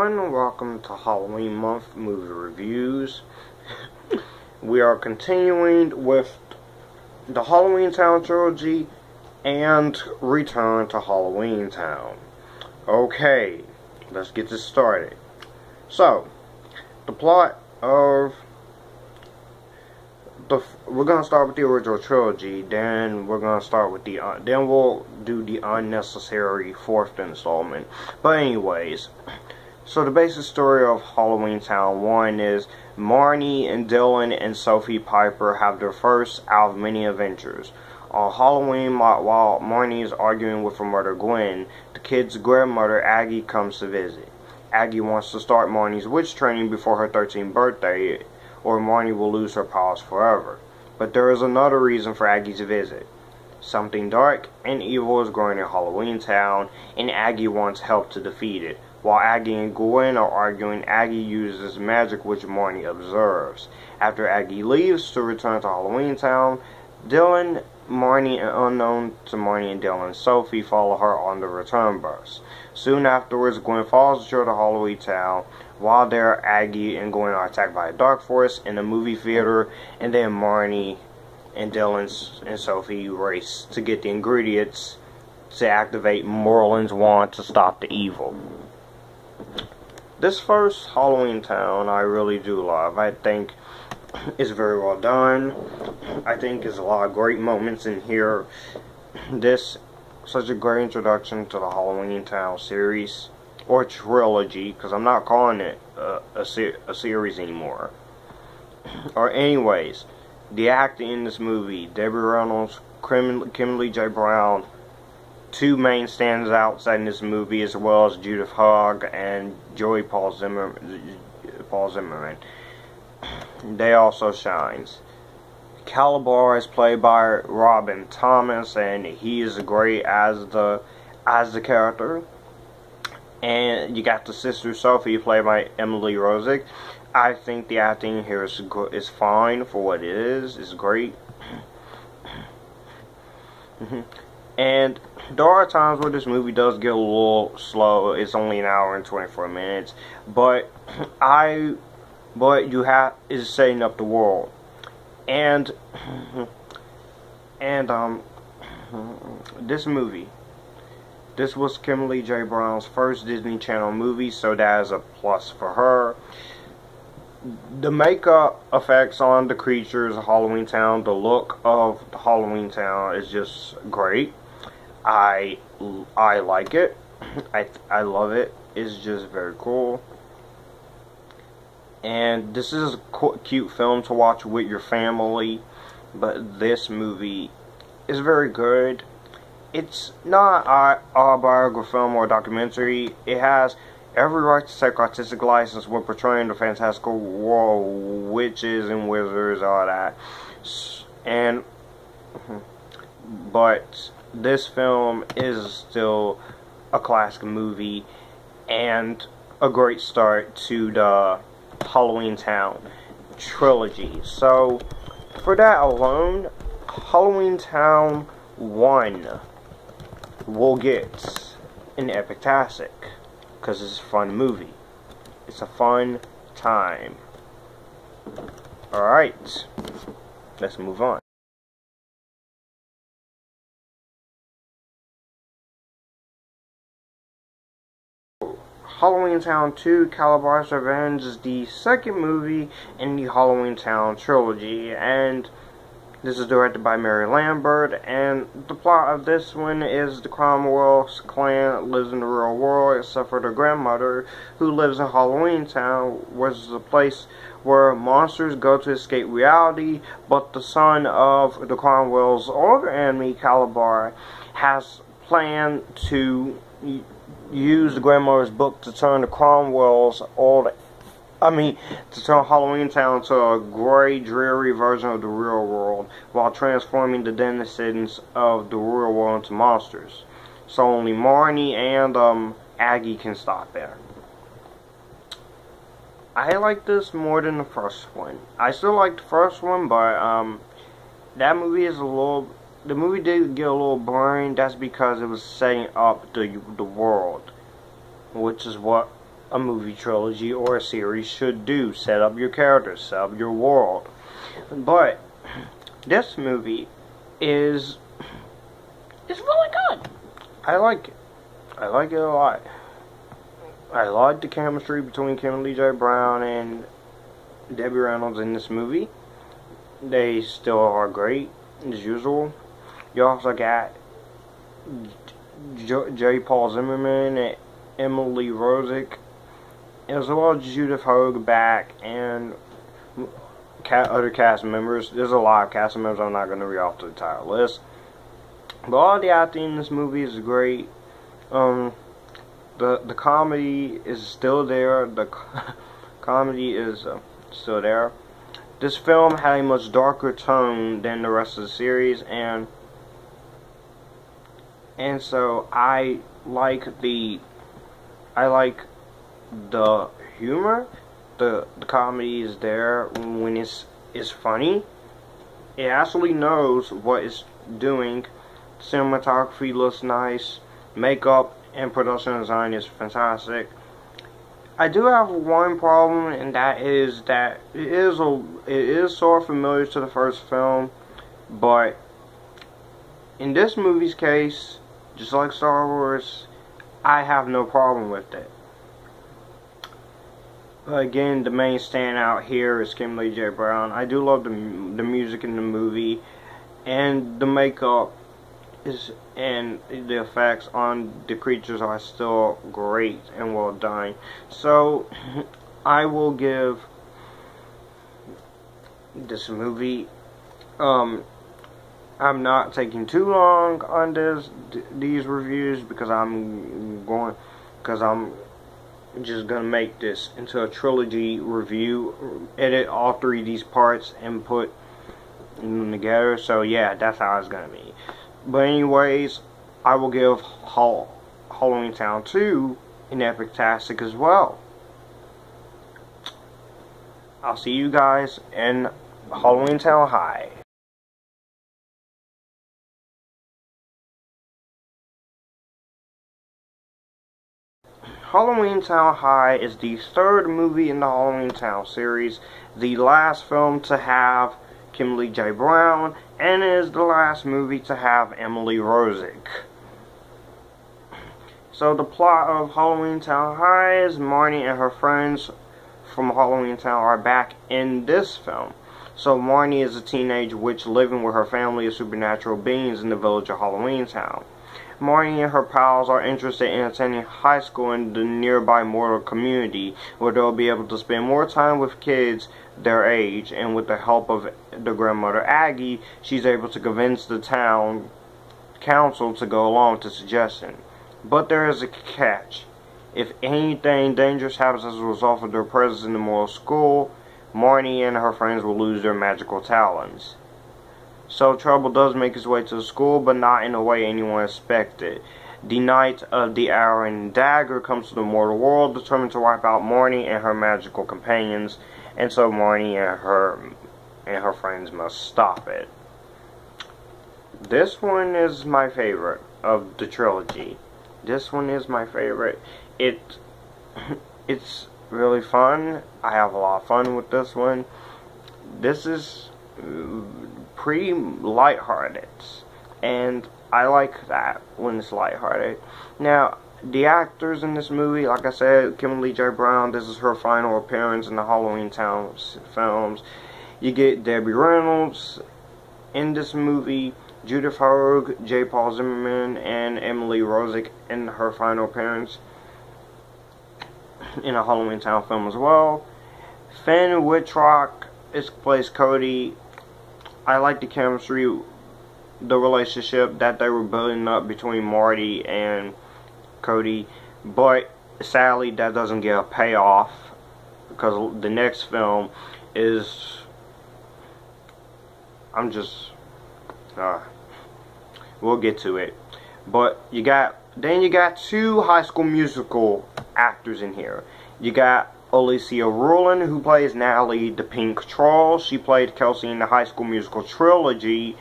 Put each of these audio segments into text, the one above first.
everyone, welcome to Halloween month movie reviews. we are continuing with the Halloween Town trilogy and Return to Halloween Town. Okay, let's get this started. So, the plot of the we're gonna start with the original trilogy. Then we're gonna start with the uh, then we'll do the unnecessary fourth installment. But anyways, so the basic story of Halloween Town One is Marnie and Dylan and Sophie Piper have their first out of many adventures. On Halloween, while Marnie is arguing with her mother Gwen, the kid's grandmother Aggie comes to visit. Aggie wants to start Marnie's witch training before her 13th birthday or Marnie will lose her powers forever. But there is another reason for Aggie's visit. Something dark and evil is growing in Halloween Town, and Aggie wants help to defeat it. While Aggie and Gwen are arguing, Aggie uses magic which Marnie observes. After Aggie leaves to return to Halloween Town, Dylan, Marnie, and unknown to Marnie and Dylan, Sophie follow her on the return bus. Soon afterwards, Gwen falls her to Halloween Town, while there, Aggie and Gwen are attacked by a dark force in a movie theater, and then Marnie and Dylan and Sophie race to get the ingredients to activate Merlin's wand to stop the evil. This first Halloween Town I really do love. I think it's very well done. I think there's a lot of great moments in here. This such a great introduction to the Halloween Town series or trilogy, because I'm not calling it a, a, ser a series anymore. or anyways, the acting in this movie, Debbie Reynolds, Kim, Kimberly J. Brown, two main standouts in this movie, as well as Judith Hoag and Joey Paul, Paul Zimmerman. They also shines. Kalabar is played by Robin Thomas, and he is great as the as the character and you got the sister Sophie played by Emily Roeske. I think the acting here is is fine for what it is. It's great. Mm-hmm. and there are times where this movie does get a little slow. It's only an hour and 24 minutes, but I but you have is setting up the world. And and um this movie this was Kimberly J. Brown's first Disney Channel movie, so that is a plus for her. The makeup effects on the creatures of Halloween Town, the look of Halloween Town is just great. I I like it. I I love it. It's just very cool. And this is a cute film to watch with your family, but this movie is very good it's not a autobiographical film or documentary. It has every right to take artistic license when portraying the fantastical world, witches and wizards, all that. And, but this film is still a classic movie and a great start to the Halloween Town trilogy. So, for that alone, Halloween Town 1 we'll get an Epic-tastic because it's a fun movie. It's a fun time. Alright, let's move on. Halloween Town 2 Kalabar's Revenge is the second movie in the Halloween Town trilogy, and this is directed by Mary Lambert, and the plot of this one is the Cromwell's clan lives in the real world, except for their grandmother, who lives in Halloween Town, which is a place where monsters go to escape reality, but the son of the Cromwell's older enemy, Kalabar, has planned to use the grandmother's book to turn the Cromwell's old I mean, to turn Halloween Town into a gray, dreary version of the real world while transforming the denizens of the real world into monsters. So only Marnie and um, Aggie can stop there. I like this more than the first one. I still like the first one, but um, that movie is a little. The movie did get a little boring. That's because it was setting up the the world, which is what a movie trilogy or a series should do. Set up your characters, set up your world. But this movie is is really good. I like it. I like it a lot. I like the chemistry between Kimberly J. Brown and Debbie Reynolds in this movie. They still are great as usual. You also got J. J. Paul Zimmerman and Emily Roeske, as well as Judith Hoag back and other cast members. There's a lot of cast members. I'm not going to read off the entire list. But all the acting in this movie is great. Um, the the comedy is still there. The comedy is uh, still there. This film had a much darker tone than the rest of the series, and and so I like the I like the humor. The the comedy is there when it's it's funny. It actually knows what it's doing. Cinematography looks nice. Makeup and production design is fantastic. I do have one problem, and that is that it is a it is sort of familiar to the first film, but in this movie's case, just like Star Wars, I have no problem with it. But Again, the main standout here is Kimberly J. Brown. I do love the the music in the movie, and the makeup is and the effects on the creatures are still great and well done. So I will give this movie um I'm not taking too long on this these reviews because I'm going because I'm just gonna make this into a trilogy review edit all three of these parts and put them together so yeah that's how it's gonna be but anyways, I will give Hall Halloween Town 2 an epic tastic as well. I'll see you guys in Halloween Town High. Halloween Town High is the third movie in the Halloween Town series, the last film to have Kimberly J. Brown, and is the last movie to have Emily Roeske. So the plot of Halloween Town High is Marnie and her friends from Halloween Town are back in this film. So Marnie is a teenage witch living with her family of supernatural beings in the village of Halloween Town. Marnie and her pals are interested in attending high school in the nearby Mortal community, where they'll be able to spend more time with kids their age, and with the help of the grandmother Aggie, she's able to convince the town council to go along with the suggestion. But there is a catch. If anything dangerous happens as a result of their presence in the Mortal school, Marnie and her friends will lose their magical talents. So trouble does make its way to the school, but not in a way anyone expected. The Knight of the Iron Dagger comes to the mortal world, determined to wipe out Marnie and her magical companions, and so Marnie and her and her friends must stop it. This one is my favorite of the trilogy. This one is my favorite. It it's really fun. I have a lot of fun with this one. This is pretty lighthearted, and I like that when it's lighthearted. Now, the actors in this movie, like I said, Kimberly J. Brown, this is her final appearance in the Halloween Town films. You get Debbie Reynolds in this movie, Judith Hoag, J. Paul Zimmerman, and Emily Roeske in her final appearance in a Halloween Town film as well. Finn Wittrock is plays Cody I like the chemistry, the relationship that they were building up between Marty and Cody, but sadly that doesn't get a payoff because the next film is I'm just uh, we'll get to it. But you got then you got two high school musical actors in here. You got Olivia Rowland, who plays Natalie the Pink Troll. She played Kelsi in the High School Musical trilogy.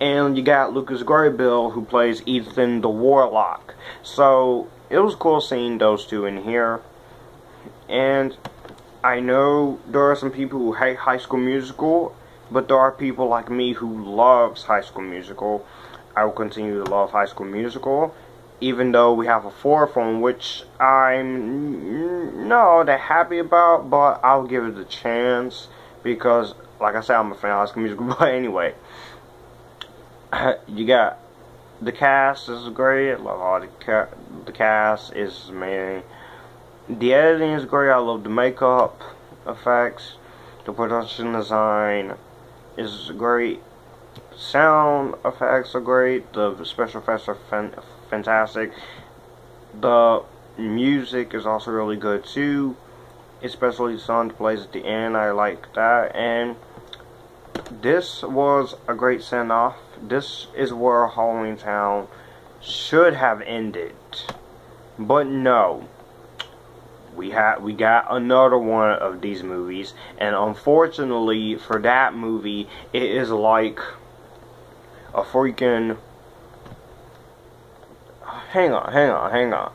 And you got Lucas Grabeel, who plays Ethan the Warlock. So, it was cool seeing those two in here. And I know there are some people who hate High School Musical, but there are people like me who loves High School Musical. I will continue to love High School Musical, even though we have a fourth one, which I'm not that happy about, but I'll give it a chance because, like I said, I'm a fan of High School Musical. But anyway, you got the cast is great. I love all the ca the cast is amazing. The editing is great. I love the makeup effects. The production design is great. Sound effects are great. The special effects are fan fantastic. The music is also really good too. Especially song plays at the end. I like that. And this was a great send off. This is where Halloween Town should have ended. But no. We had we got another one of these movies and unfortunately for that movie it is like a freaking hang on, hang on, hang on.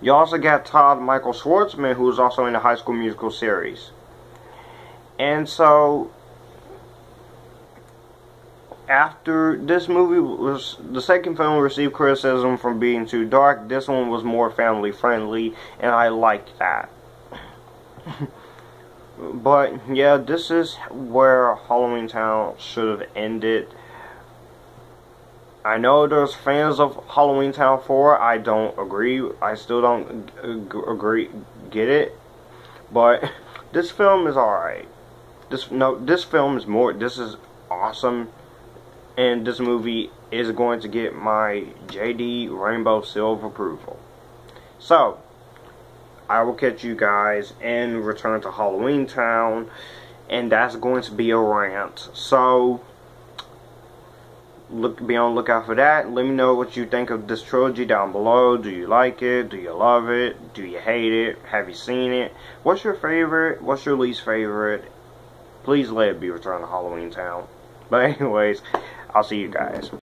You also got Todd Michael Schwartzman who is also in the High School Musical series. And so after this movie was the second film received criticism for being too dark, this one was more family friendly, and I liked that. but yeah, this is where Halloween Town should have ended. I know there's fans of Halloween Town 4. I don't agree. I still don't agree. Get it? But this film is alright. This no, this film is more. This is awesome and this movie is going to get my JD Rainbow Silver approval. So, I will catch you guys in Return to Halloween Town, and that's going to be a rant. So, look, be on the lookout for that. Let me know what you think of this trilogy down below. Do you like it? Do you love it? Do you hate it? Have you seen it? What's your favorite? What's your least favorite? Please let it be Return to Halloween Town. But anyways, I'll see you guys.